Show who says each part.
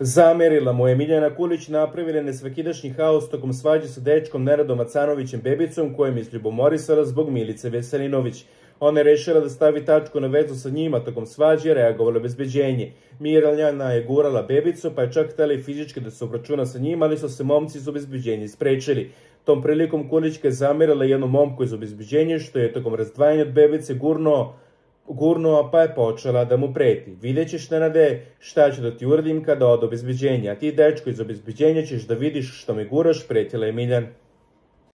Speaker 1: Zamerila mu je Miljana Kulić napravila nesvakidašnji haos tokom svađe sa dečkom Neradom Acanovićem Bebicom kojem je sljubomorisala zbog Milice Veselinović. Ona je rešila da stavi tačku na vezu sa njima tokom svađe, reagovalo bezbeđenje. Mirjana je gurala bebicu, pa je čak htjela fizički da se obračuna sa njima, ali su se momci iz obezbeđenja sprečili. Tom prilikom Kulićka je zamerila jednu momku iz obezbeđenja, što je tokom razdvajanja od bebice gurnuo gurnuo pa je počela da mu preti. Vidjet ćeš, Nenade, šta ću da ti uradim kada od obezbeđenja, a ti, dečko iz obezbeđenja, ćeš da vidiš što me guraš, pretila je Miljan.